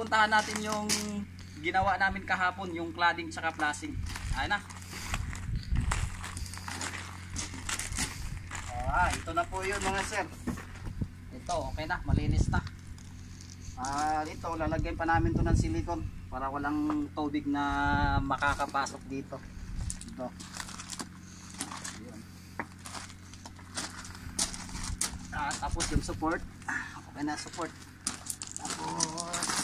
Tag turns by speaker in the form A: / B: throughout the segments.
A: pupuntahan natin yung ginawa namin kahapon, yung cladding tsaka flashing. Ayun na. Ah, ito na po yun mga sir. Ito, okay na, malinis na. Ah, ito, lalagyan pa namin to ng silicone para walang tubig na makakapasok dito. Ito. Ah, tapos yung support. Okay na support. Tapos ah,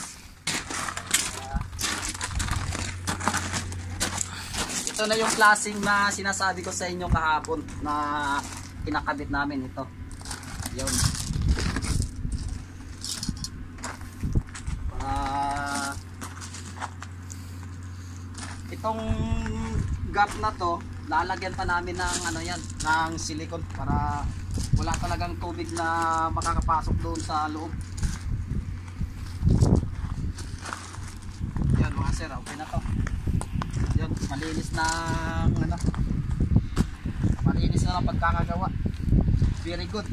A: ito na yung flashing na sinasabi ko sa inyo kahapon na kinakabit namin ito. Yun. Ah itong gap na to, lalagyan pa namin ng ano yan, ng silicone para wala talagang tubig na makakapasok doon sa loob. Yan mga sir, okay na to. Malinis na ano. Malinis na ang pagkakagawa. Very good.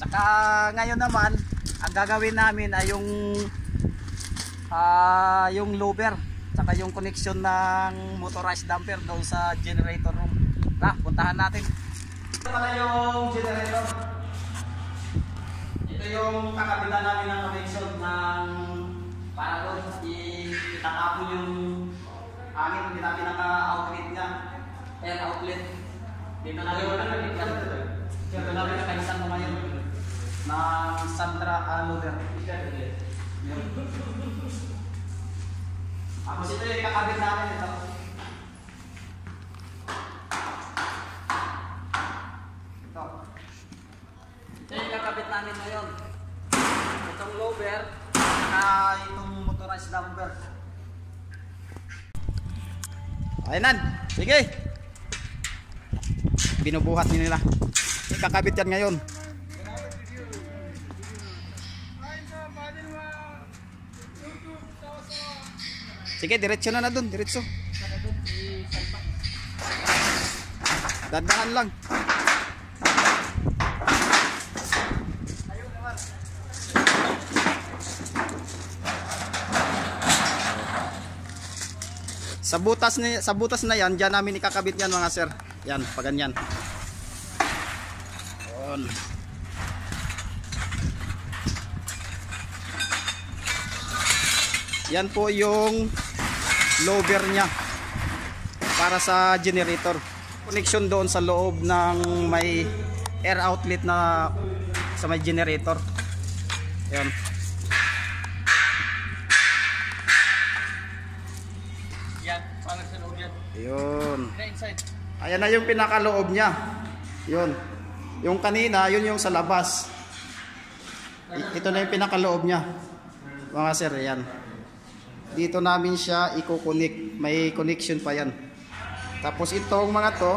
A: Tsaka ngayon naman, ang gagawin namin ay yung ah yung lower tsaka yung connection ng motorized damper doon sa generator room. Tara, puntahan natin. Ito pala yung generator. Yung kakabitan namin ng connection ng para doon itatapon yung hangin, na pinaka-outlet niya. Air outlet. Dito namin nakakita. Dito namin nakaisan mo ngayon ng Sandra Aloder. Yun. Tapos ito yung kakabit namin. Ito. Ito yung kakabit namin ngayon. Itong lower, saka motorized dumper. Ayun Sige. Binubuhat ni nila. Kakabit yan ngayon. Sige, diretso na na dun, diretso. Dadaan lang. Sa butas na sa butas na 'yan, diyan namin ikakabit 'yan mga sir. Yan, pa ganyan. Yun. Yan po yung lower niya para sa generator. Connection doon sa loob ng may air outlet na sa may generator. Yan, Ayan na yung pinakaloob niya. Yun. Yung kanina, yun yung sa labas. I- ito na yung pinakaloob niya. Mga sir, yan. Dito namin siya i-connect. May connection pa yan. Tapos itong mga to,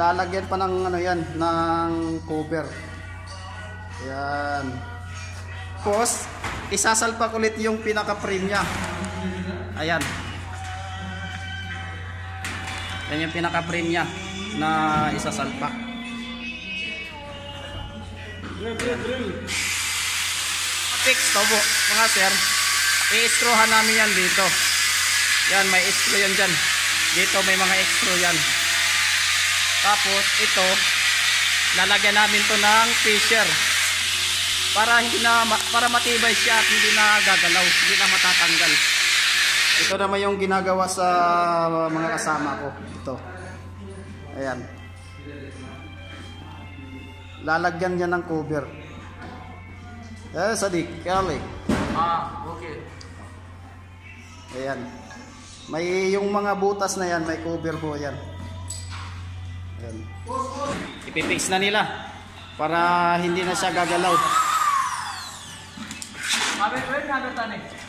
A: lalagyan pa ng ano yan, ng cover. Yan. Tapos, isasalpak ulit yung pinaka-frame niya. Ayan. Yan yung pinaka-frame niya na isasalpak. Fix to po, mga sir. I-screwhan namin yan dito. Yan, may screw yan dyan. Dito may mga screw yan. Tapos, ito, lalagyan namin to ng fisher. Para hindi na para matibay siya at hindi na gagalaw, hindi na matatanggal. Ito naman yung ginagawa sa mga kasama ko. Ito. Ayan. Lalagyan niya ng cover. Eh, sadik, kali.
B: Ah, okay.
A: Ayan. May yung mga butas na yan, may cover po yan. Ayan. Ipipix na nila para hindi na siya gagalaw.
B: Kami ko yung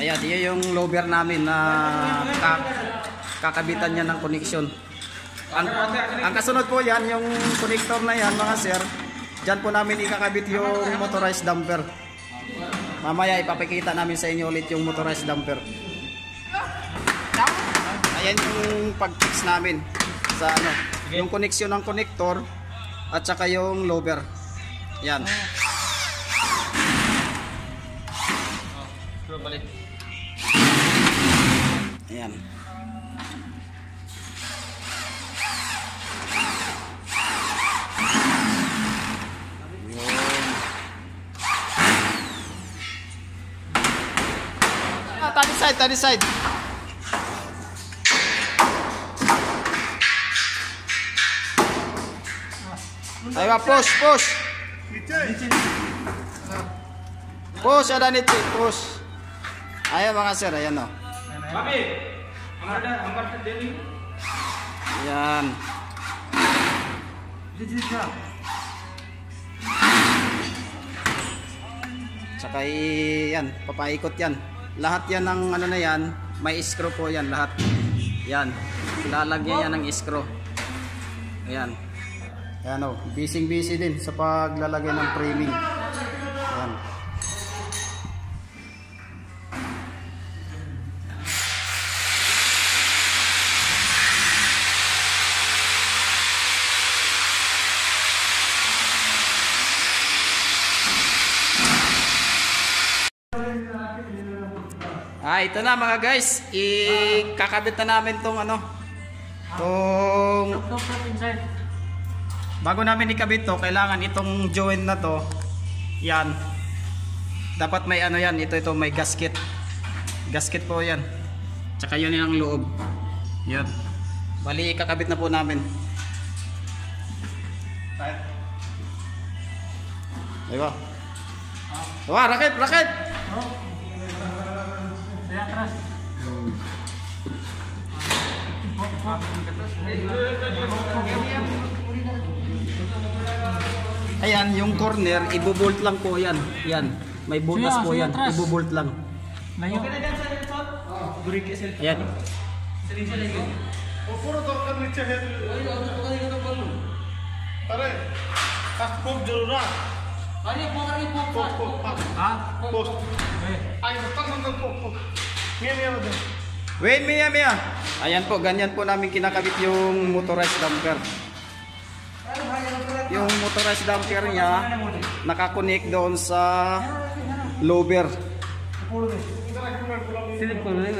A: Ayan, iyan yung lower namin na ka- kakabitan niya ng connection. Ang, ang kasunod po yan, yung connector na yan mga sir, dyan po namin ikakabit yung motorized dumper. Mamaya ipapakita namin sa inyo ulit yung motorized dumper. Ayan yung pag-fix namin sa ano, yung koneksyon ng connector at saka yung lower. Yan.
B: Screw balik.
A: Ayan. Ah, tadi side, tadi side. Ayo push, push. Push ada niti, push. Ayo Bang Asir, ayan no.
B: Babi. Amar amar deli.
A: Ayan. Saka yan, papaikot yan. Lahat yan ng ano na yan, may iskro po yan lahat. Yan. Lalagyan yan ng iskro. Ayan. Ayan o, busy busy din sa paglalagay ng framing. Ayan. Ah, ito na mga guys. Ikakabit na namin tong ano. Tong. Bago namin ikabit to, kailangan itong joint na to. Yan. Dapat may ano yan, ito ito may gasket. Gasket po 'yan. Tsaka yun yung loob. Yan. Bali ikakabit na po namin. Diba? Wah, rakit, rakit.
B: Saya atrás.
A: Ayan, ayan, yung corner, ibubolt lang po yan. Yan. May butas po yan. Ibubolt lang.
B: Layo.
A: Okay
C: na dyan sa laptop? Oo. Oh. Gurig ka selfie. Yan.
B: Sali
C: siya
B: lang
C: yun. O oh, puro to ka nicha hair. Ay, ano ko kanina ng balon. Pare, fast pop jarura. Pare, pop ka rin pop. Pop, pop. Ha? Pop. Ay, basta lang ng pop, pop. Ngayon, ngayon, ngayon.
A: Wait, Mia, Mia. Ayan po, ganyan po namin kinakabit yung motorized dumper. Yung motorized dumper niya, nakakonect doon sa lower.
B: Silip ko na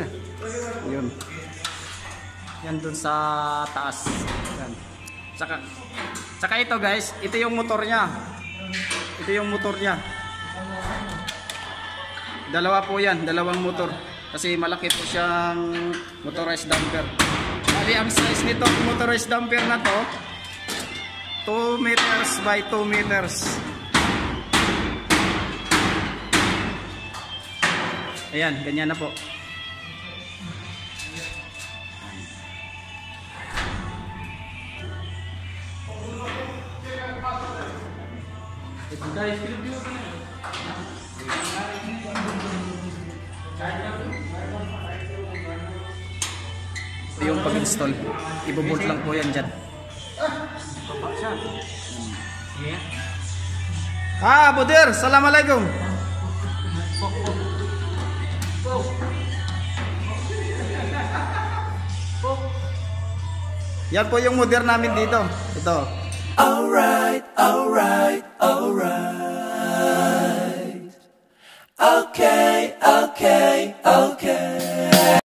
B: yun.
A: Yan doon sa taas. Yan. Tsaka, tsaka ito guys, ito yung motor niya. Ito yung motor niya. Dalawa po yan, dalawang motor. Kasi malaki po siyang motorized dumper. Bali, ang size nitong motorized dumper na to, 2 meters by 2 meters. Ayan, ganyan na po.
B: Guys, silip dito na.
A: Ito yung pag-install. Ibubolt lang po yan dyan.
B: Yeah.
A: Ah, Budir! Assalamualaikum! Yan po yung modern namin dito. Ito.
D: Alright, alright,